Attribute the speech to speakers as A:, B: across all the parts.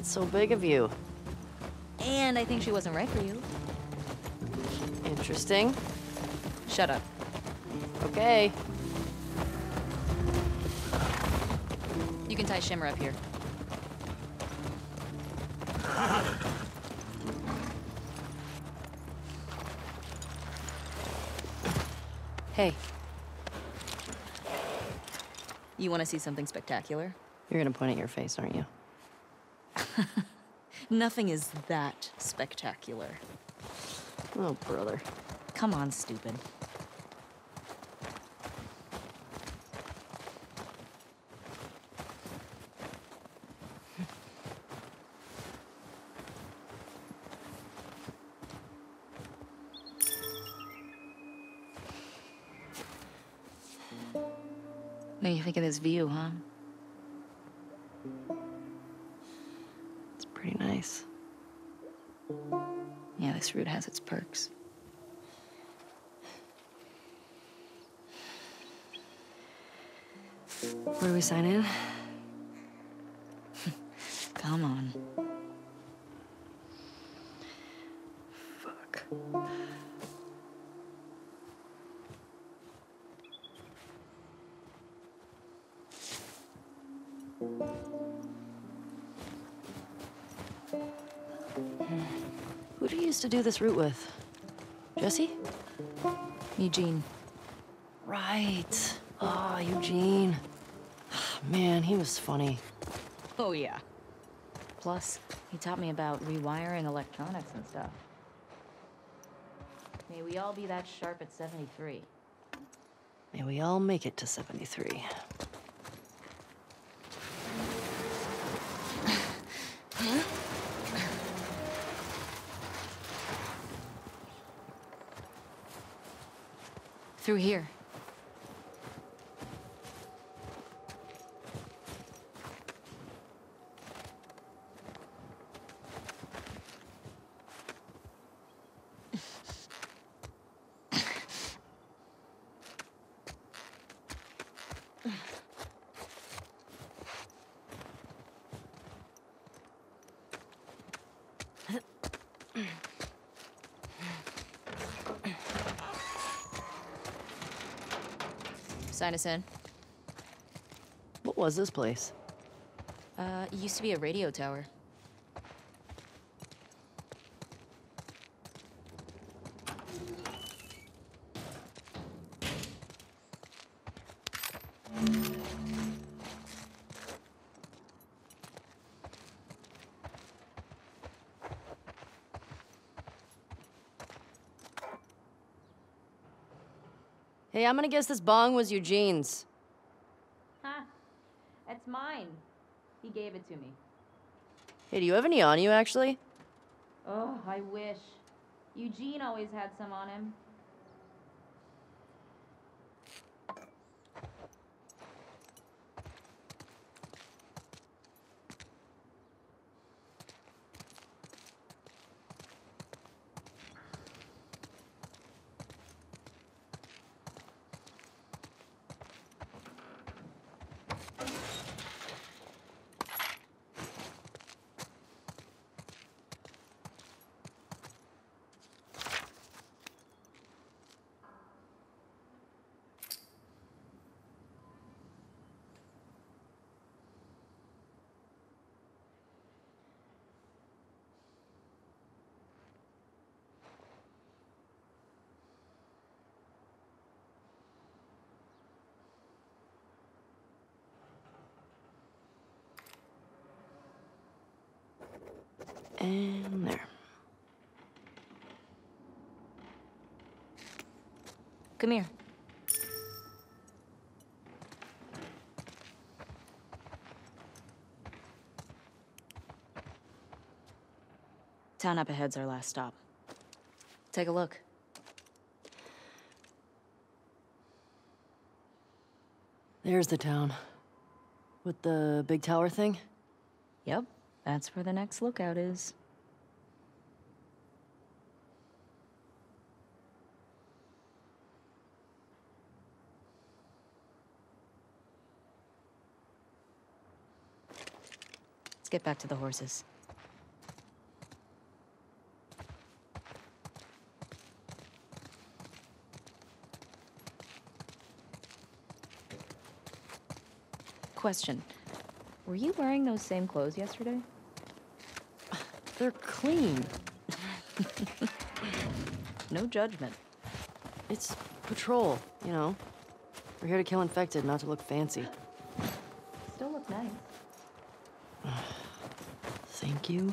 A: That's so big of you.
B: And I think she wasn't right for you.
A: Interesting.
B: Shut up.
A: Okay.
B: You can tie Shimmer up here.
A: Hey,
B: You want to see something spectacular?
A: you're gonna point at your face, aren't you?
B: Nothing is that spectacular.
A: Oh, brother.
B: Come on, stupid. What do you think of this view, huh? This route has its perks.
A: Where do we sign in?
B: Come on.
A: Do you used to do this route with? Jesse?
B: Eugene.
A: Right. Ah, Eugene. Man, he was funny.
B: Oh, yeah. Plus, he taught me about rewiring electronics and stuff. May we all be that sharp at 73.
A: May we all make it to 73.
B: Through here. Sign us in.
A: What was this place?
B: Uh, it used to be a radio tower.
A: Hey, I'm gonna guess this bong was Eugene's.
B: Huh. It's mine. He gave it to me.
A: Hey, do you have any on you, actually?
B: Oh, I wish. Eugene always had some on him.
A: And there.
B: Come here. Town up ahead's our last stop. Take a look.
A: There's the town. With the big tower thing?
B: Yep, that's where the next lookout is. Let's get back to the horses. Question. Were you wearing those same clothes yesterday?
A: They're clean.
B: No judgment.
A: It's patrol, you know. We're here to kill infected, not to look fancy.
B: Still look nice.
A: Thank you.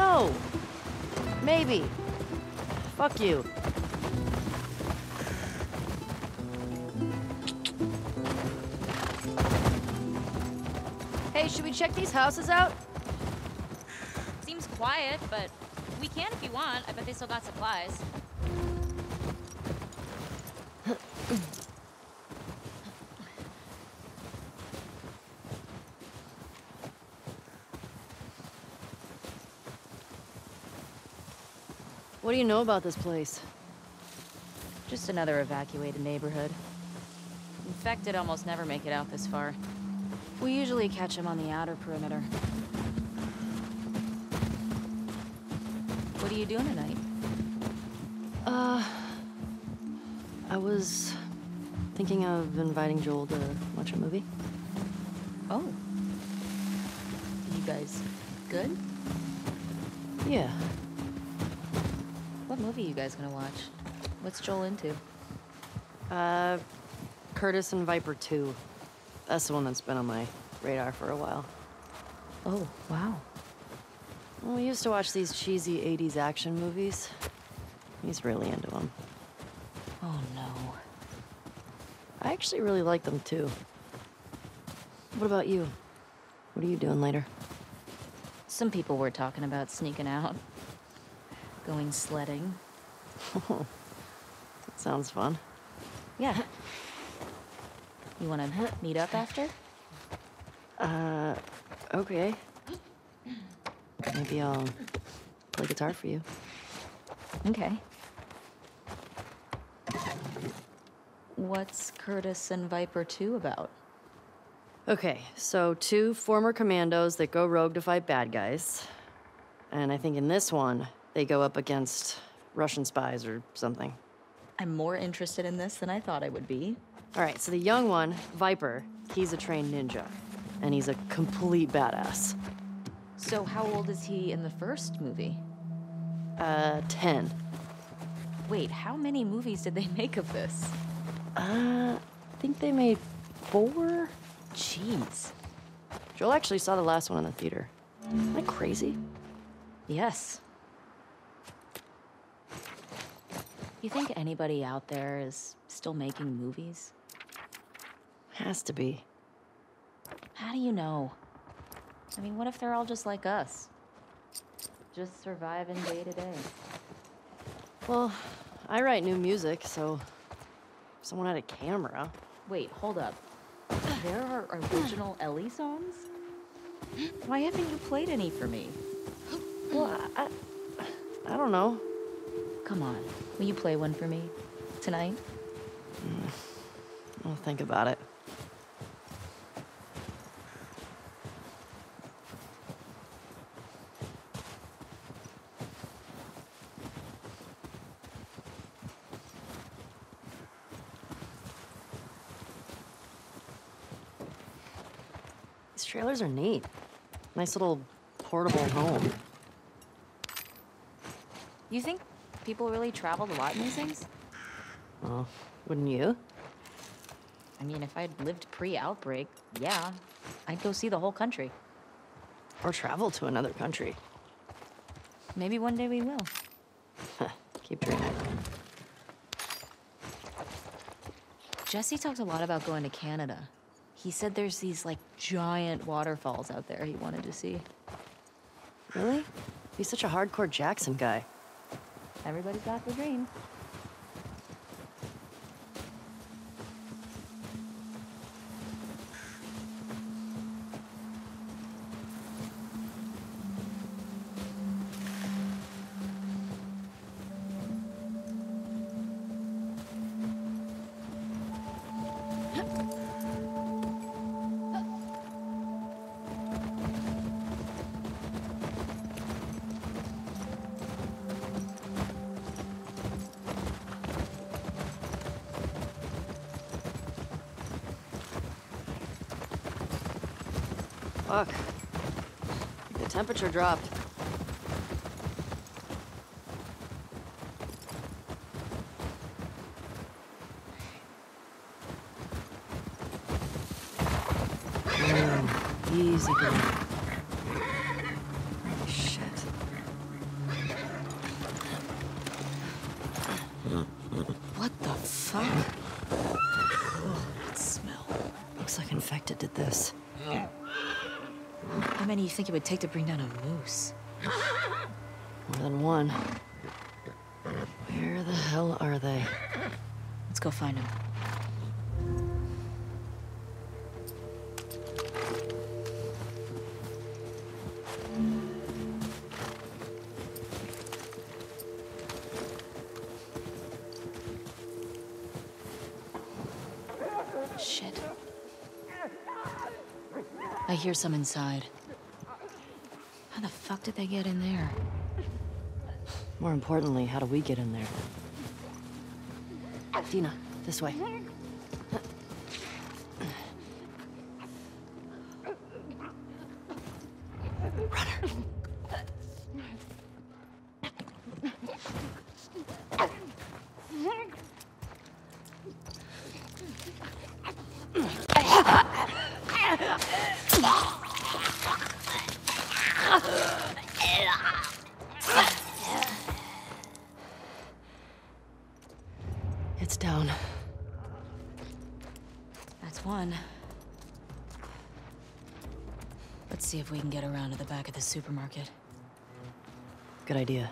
A: No. Maybe. Fuck you. Hey, should we check these houses out?
B: Seems quiet, but we can if you want. I bet they still got supplies.
A: You know about this place?
B: Just another evacuated neighborhood. Infected almost never make it out this far. We usually catch them on the outer perimeter. What are you doing tonight?
A: Uh, I was thinking of inviting Joel to watch a movie.
B: Oh. You guys good?
A: Yeah.
B: What movie you guys gonna watch? What's Joel into?
A: Uh, Curtis and Viper 2. That's the one that's been on my radar for a while.
B: Oh, wow.
A: Well, we used to watch these cheesy 80s action movies. He's really into them.
B: Oh no.
A: I actually really like them too. What about you? What are you doing later?
B: Some people were talking about sneaking out. Going sledding.
A: That sounds fun.
B: Yeah. You wanna meet up after?
A: Uh, okay. Maybe I'll play guitar for you.
B: Okay. What's Curtis and Viper 2 about?
A: Okay, so two former commandos that go rogue to fight bad guys. And I think in this one, they go up against Russian spies or something.
B: I'm more interested in this than I thought I would be.
A: All right, so the young one, Viper, he's a trained ninja. And he's a complete badass.
B: So, how old is he in the first movie?
A: Uh, 10.
B: Wait, how many movies did they make of this?
A: Uh, I think they made four?
B: Jeez.
A: Joel actually saw the last one in the theater. Isn't that crazy?
B: Yes. You think anybody out there is still making movies?
A: Has to be.
B: How do you know? I mean, what if they're all just like us? Just surviving day to day.
A: Well, I write new music, so if someone had a camera.
B: Wait, hold up. There are original Ellie songs? Why haven't you played any for me?
A: Well, I, I, I don't know.
B: Come on, will you play one for me? Tonight?
A: I'll think about it. These trailers are neat. Nice little portable home.
B: You think people really traveled a lot in these things?
A: Well, wouldn't you?
B: I mean, if I'd lived pre-outbreak, yeah. I'd go see the whole country.
A: Or travel to another country.
B: Maybe one day we will.
A: Keep dreaming.
B: Jesse talked a lot about going to Canada. He said there's these, like, giant waterfalls out there he wanted to see.
A: Really? He's such a hardcore Jackson guy.
B: Everybody's got their dream.
A: Fuck. The temperature dropped.
B: You think it would take to bring down a moose?
A: More than one. Where the hell are they?
B: Let's go find them. Shit. I hear some inside. How did they get in there?
A: More importantly, how do we get in there? Dina, this way. Runner. It's down.
B: That's one. Let's see we can get around to the back of the supermarket.
A: Good idea.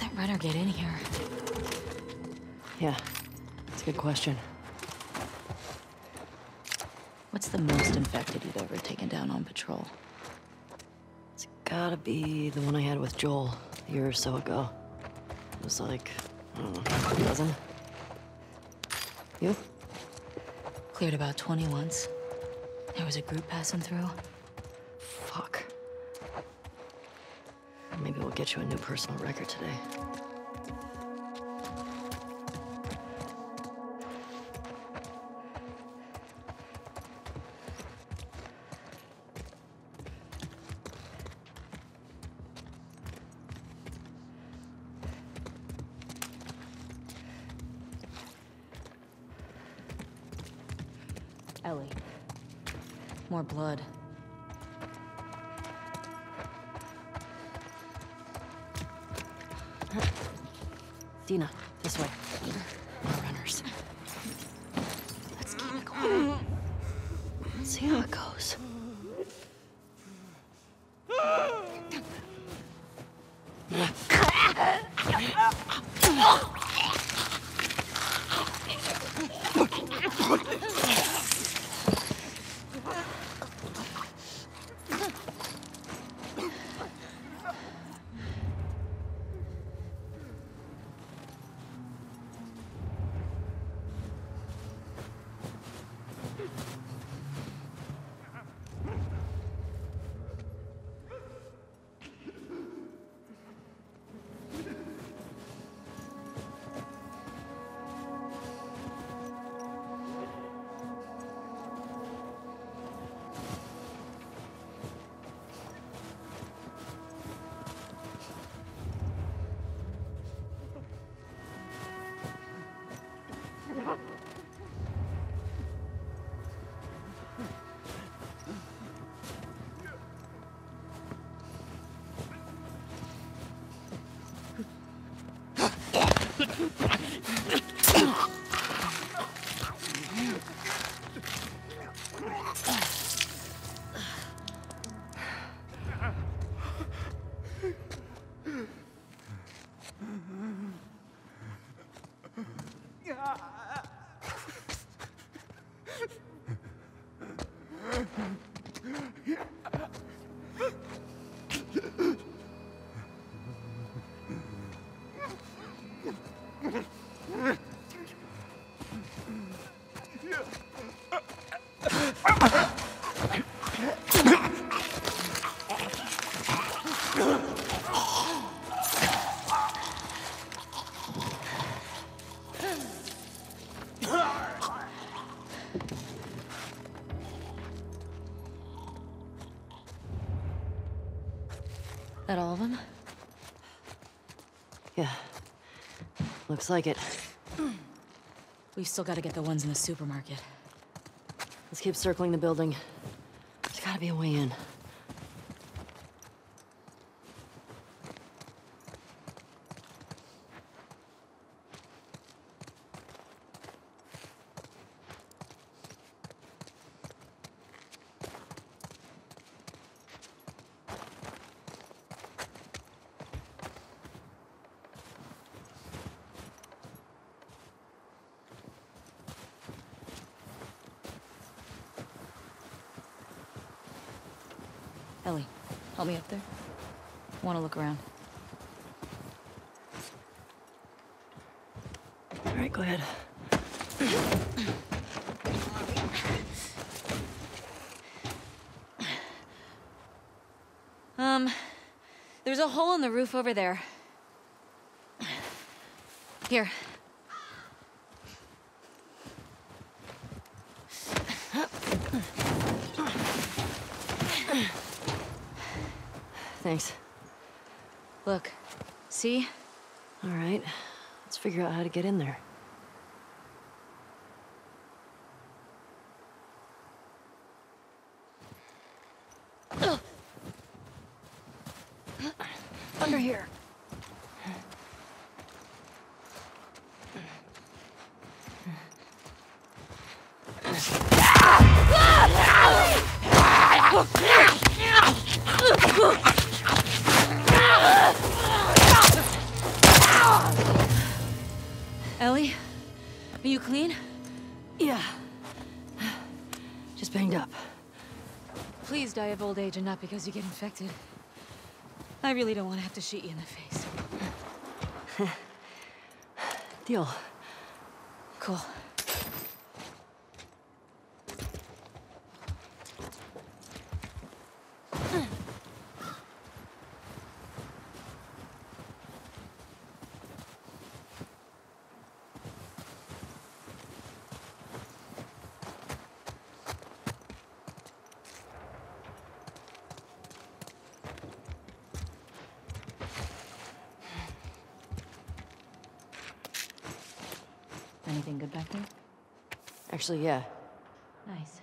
B: That runner get in here?
A: Yeah, that's a good question.
B: What's the most infected you've ever taken down on patrol?
A: It's gotta be the one I had with Joel a year or so ago. It was like, I don't know, a dozen? You?
B: Cleared about 20 once. There was a group passing through.
A: Get you a new personal record today.
B: Ellie. More blood.
A: This way. Looks like it.
B: We've still got to get the ones in the supermarket.
A: Let's keep circling the building. There's gotta be a way in.
B: Ellie, help me up there. Want to look around.
A: All right, go ahead.
B: Um, there's a hole in the roof over there. Here.
A: Thanks.
B: Look. See?
A: All right. Let's figure out how to get in there.
B: Die of old age and not because you get infected. I really don't want to have to shoot you in the face.
A: Deal.
B: Cool. Everything good back there?
A: Actually, yeah.
B: Nice.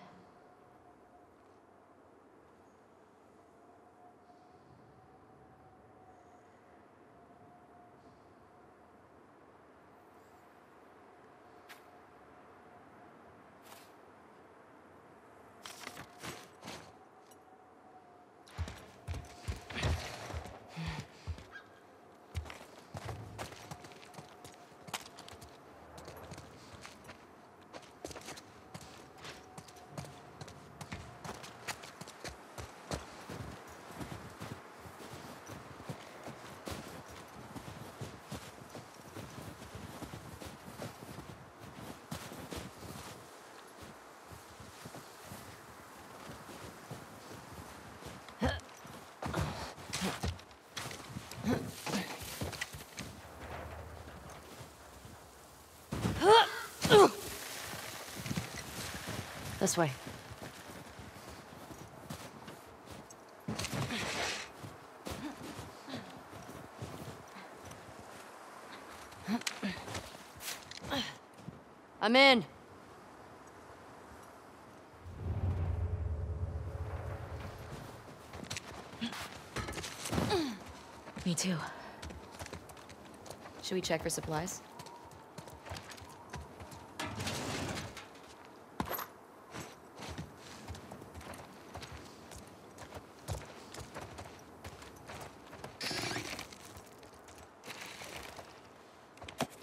A: This way. I'm in.
B: Me too. Should we check for supplies?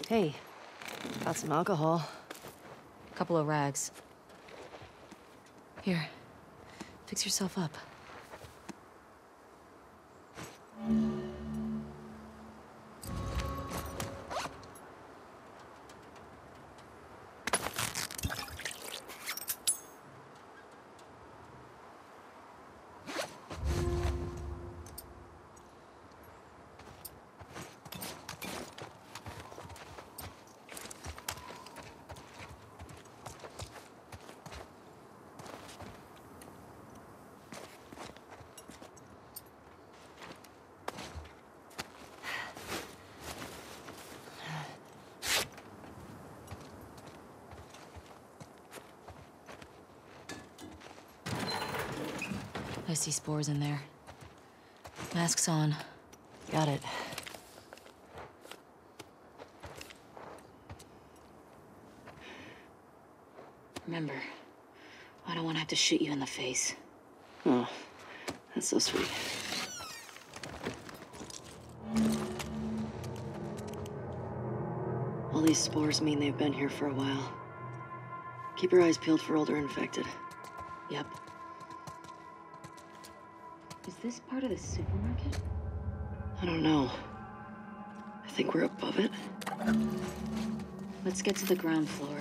A: Hey, got some alcohol.
B: A couple of rags. Here, fix yourself up. See spores in there. Mask's on.
A: Got it.
B: Remember, I don't want to have to shoot you in the face.
A: Oh, that's so sweet. All these spores mean they've been here for a while. Keep your eyes peeled for older infected.
B: Yep. Is this part of the supermarket?
A: I don't know. I think we're above it.
B: Let's get to the ground floor.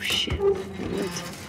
B: Oh, shit.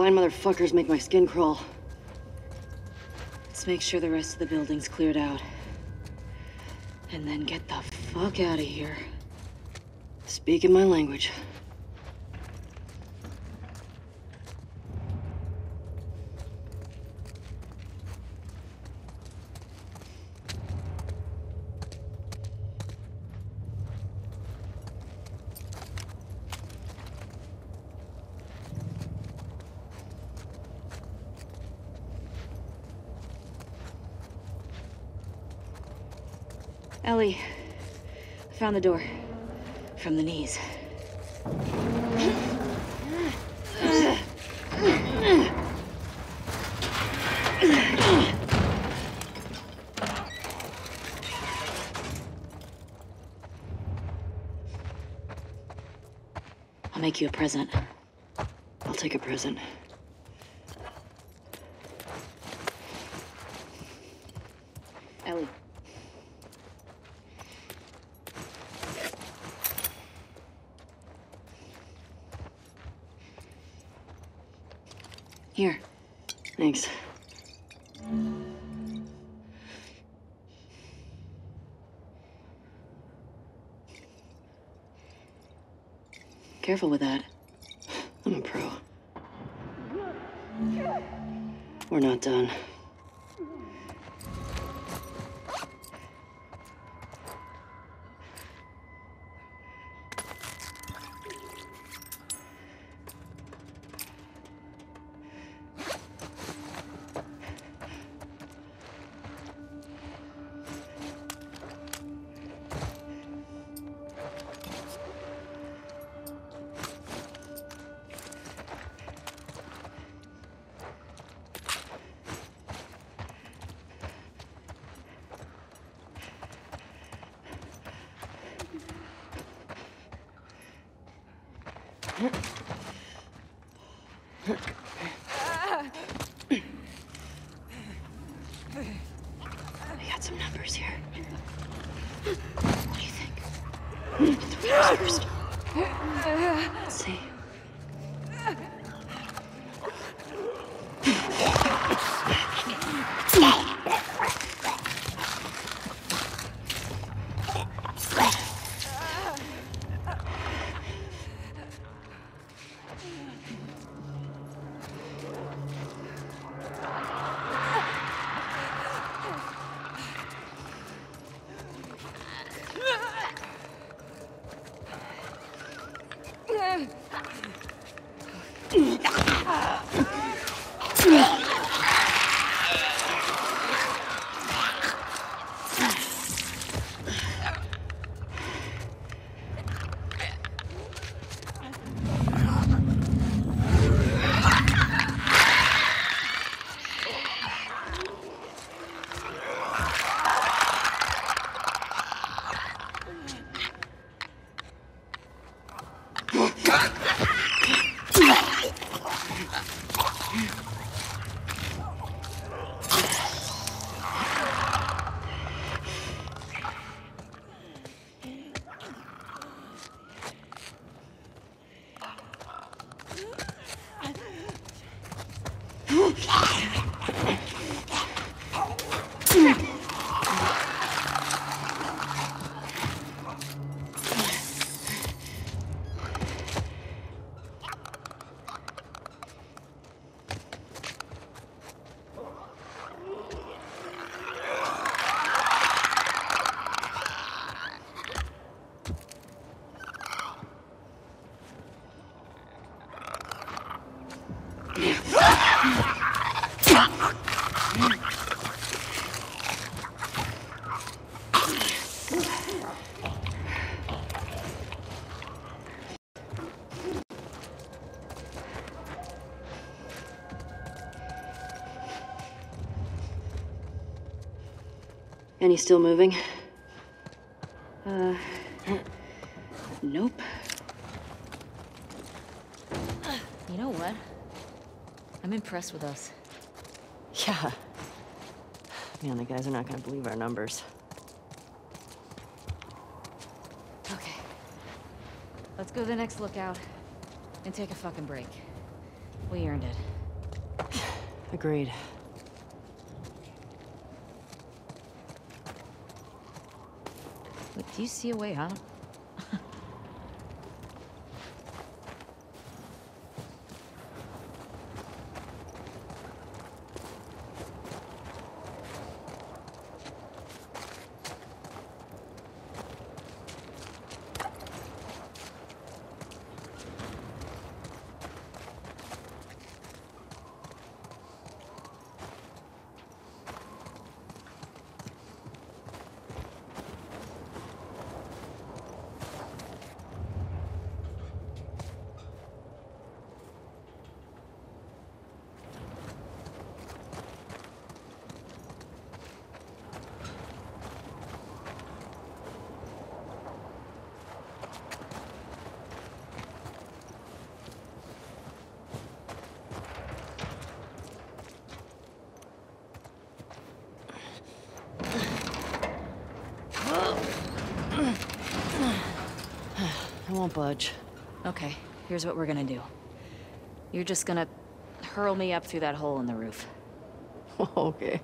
B: Blind motherfuckers make my skin crawl. Let's make sure the rest of the building's cleared out. And then get the fuck out of here. Speaking my language. Ellie, I the door. From the knees. I'll make you a present. I'll take a present.
A: Here. Thanks. Careful with that. I'm a pro. We're not done. Any still moving? Uh, nope.
B: You know what? I'm impressed with us.
A: Yeah. Man, the guys are not gonna believe our numbers.
B: Okay. Let's go to the next lookout and take a fucking break. We earned it.
A: Agreed.
B: But do you see a way out?
A: I won't budge.
B: Okay, here's what we're gonna do. You're just gonna hurl me up through that hole in the roof.
A: okay.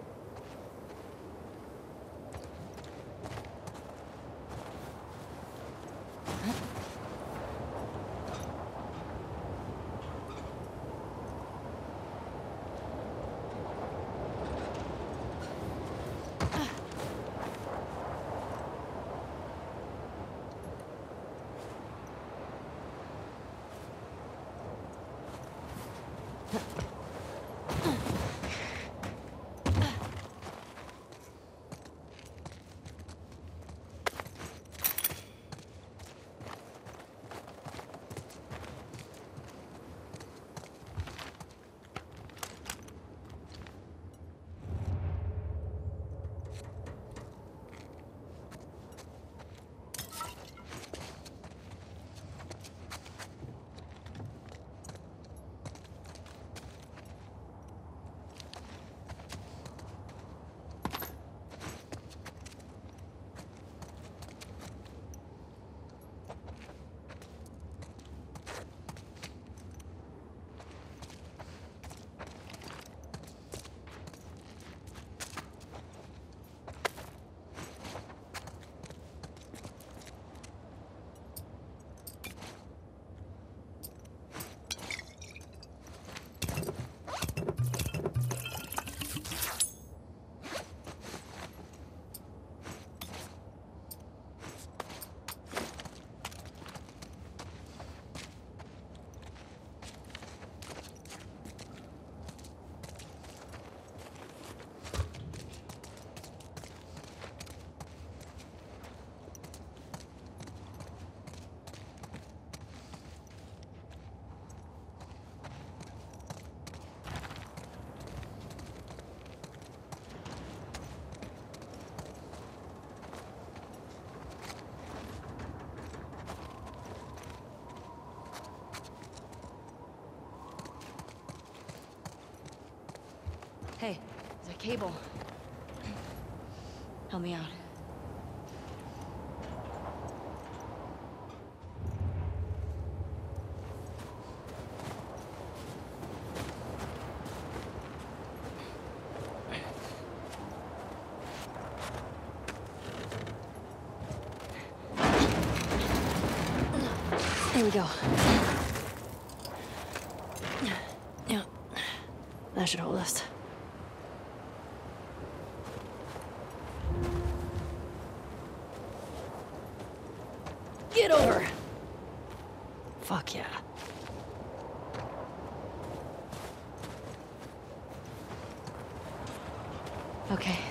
B: cable. Help me out.
A: There we go. That should hold us.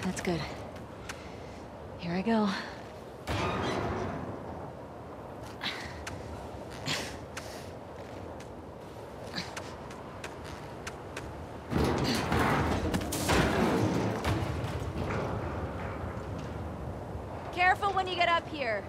B: That's good. Here I go. Careful when you get up here.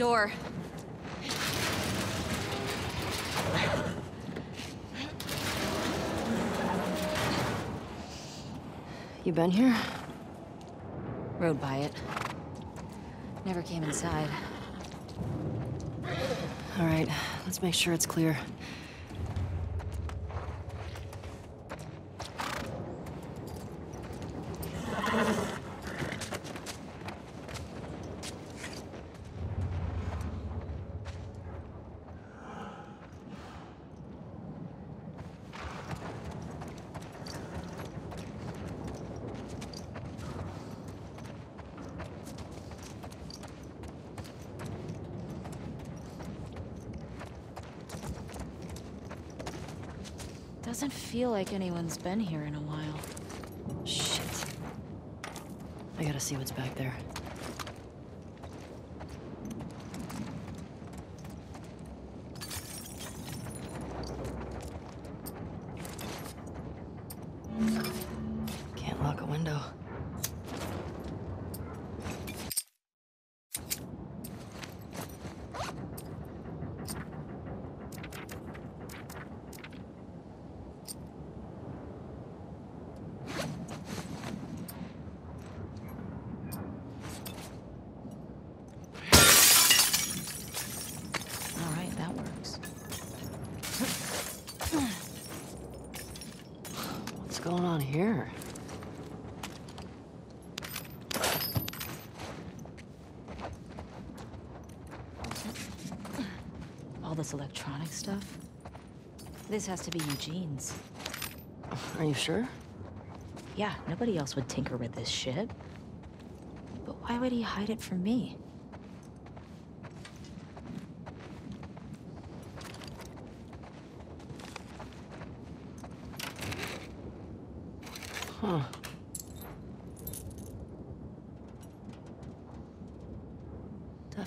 B: Door.
A: You been here?
B: Rode by it. Never came inside.
A: All right, let's make sure it's clear.
B: Doesn't feel like anyone's been here in a while.
A: Shit. I gotta see what's back there. Can't lock a window.
B: All right, that works.
A: What's going on here?
B: All this electronic stuff? This has to be Eugene's.
A: Are you sure?
B: Yeah, nobody else would tinker with this shit. But why would he hide it from me?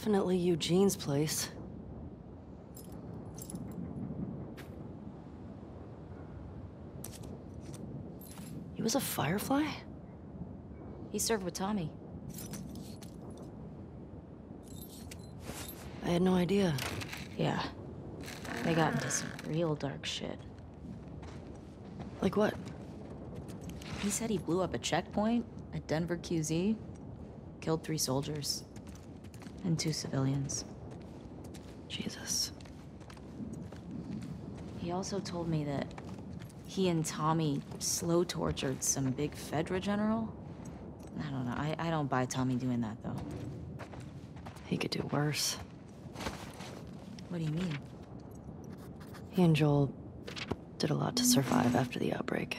A: Definitely Eugene's place. He was a firefly?
B: He served with Tommy.
A: I had no idea.
B: Yeah. They got into some real dark shit.
A: Like what?
B: He said he blew up a checkpoint at Denver QZ, killed three soldiers, and two civilians.
A: Jesus.
B: He also told me that he and Tommy slow tortured some big Fedra general. I don't know. I, I don't buy Tommy doing that, though.
A: He could do worse.
B: What do you mean?
A: He and Joel did a lot to survive after the outbreak.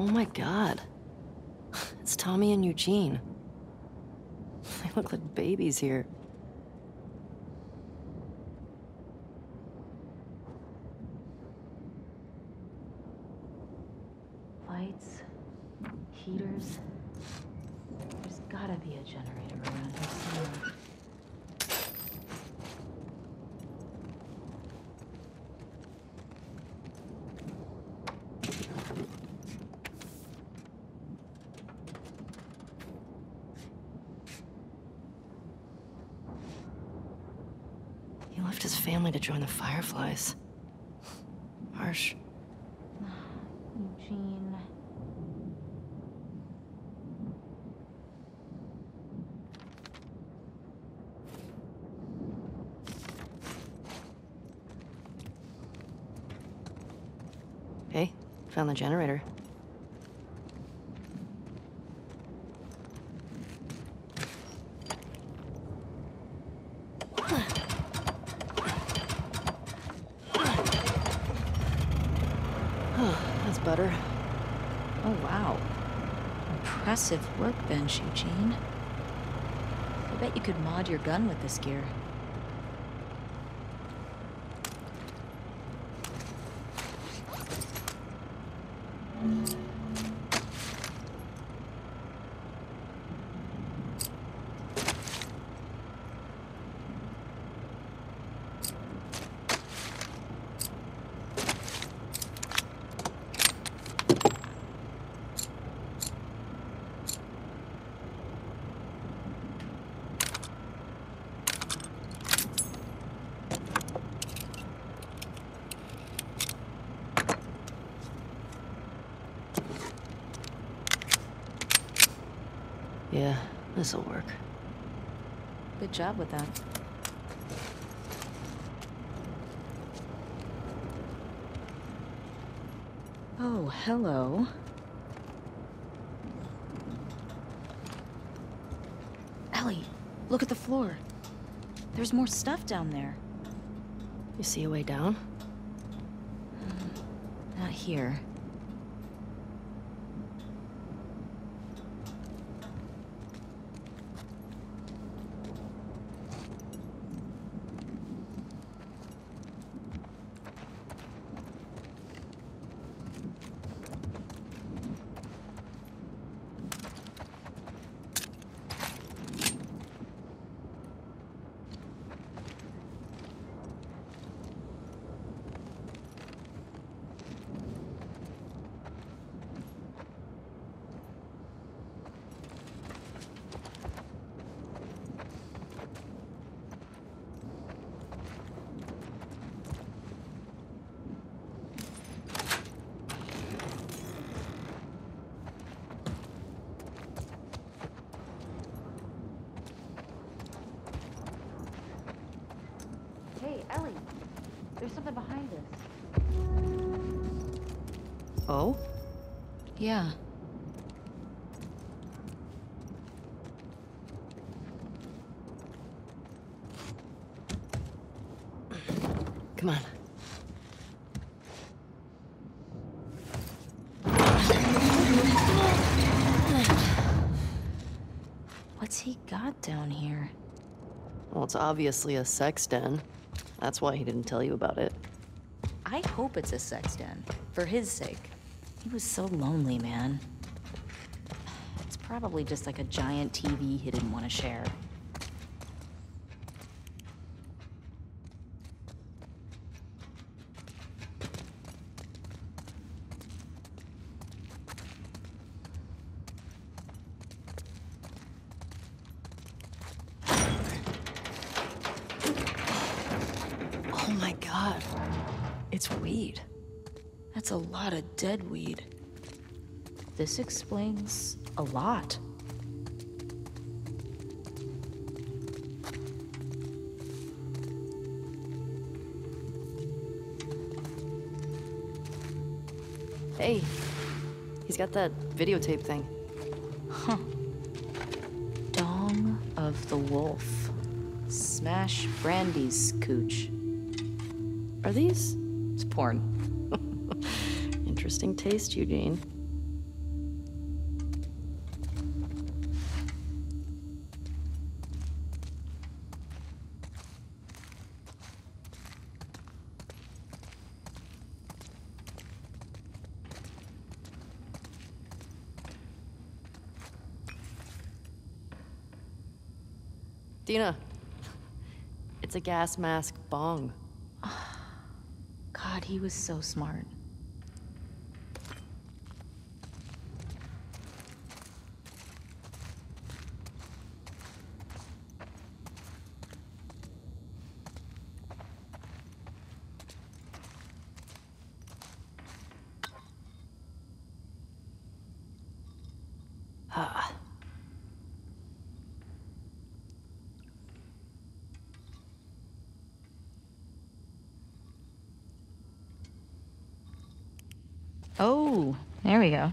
A: Oh my god. It's Tommy and Eugene. They look like babies here.
B: Lights, heaters. There's gotta be a generator around here somewhere.
A: He left his family to join the Fireflies. Harsh.
B: Eugene.
A: Hey, found the generator. That's better.
B: Oh, wow. Impressive workbench, Eugene. I bet you could mod your gun with this gear.
A: Yeah, this'll work.
B: Good job with that. Oh, hello. Ellie, look at the floor. There's more stuff down there.
A: You see a way down?
B: Mm, not here. Yeah.
A: Come on.
B: What's he got down here?
A: Well, it's obviously a sex den. That's why he didn't tell you about it.
B: I hope it's a sex den. For his sake. He was so lonely, man. It's probably just like a giant TV he didn't want to share.
A: Oh my god. It's weed.
B: That's a lot of dead weed. This explains a lot.
A: Hey, he's got that videotape thing. Huh.
B: Dong of the Wolf. Smash Brandy's cooch.
A: Are these?
B: It's porn.
A: Interesting taste, Eugene. Dina, it's a gas mask bong.
B: God, he was so smart.
A: Ah.
B: Oh, there we go.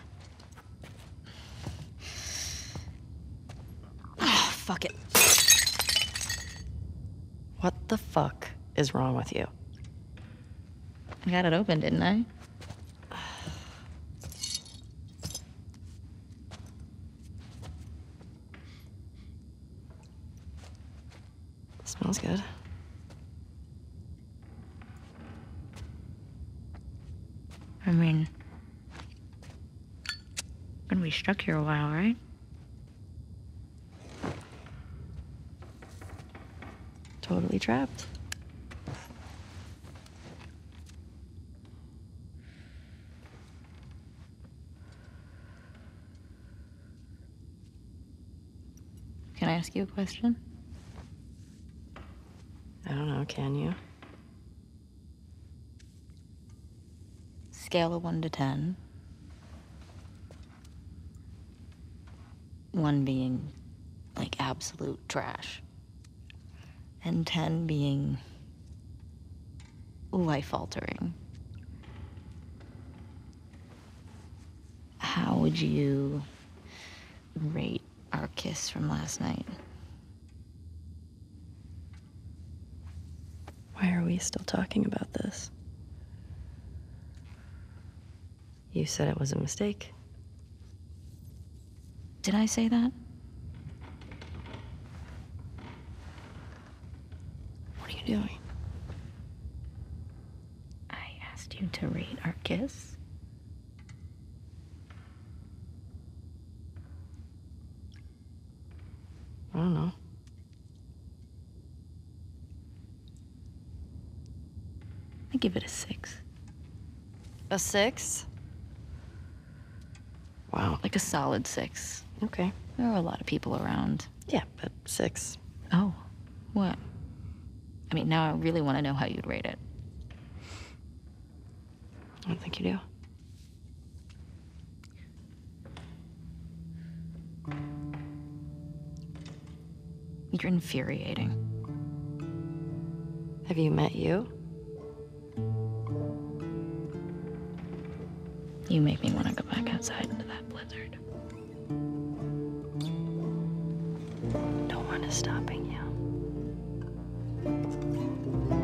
B: Fuck it.
A: What the fuck is wrong with you?
B: I got it open, didn't I?
A: Smells good.
B: I mean. Gonna be stuck here a while,
A: trapped.
B: Can I ask you a question?
A: I don't know, can you?
B: Scale of 1 to 10. 1 being like absolute trash. And 10 being life altering. How would you rate our kiss from last night?
A: Why are we still talking about this? You said it was a mistake.
B: Did I say that?
A: What are you doing?
B: I asked you to rate our kiss.
A: I don't know.
B: I give it a six.
A: A six? Wow.
B: Like a solid six.
A: Okay.
B: There are a lot of people around.
A: Yeah, but six.
B: Oh, what? I mean, now I really want to know how you'd rate it.
A: I don't think you do.
B: You're infuriating.
A: Have you met you?
B: You make me want to go back outside into that blizzard.
A: No one is stopping you. Thank you.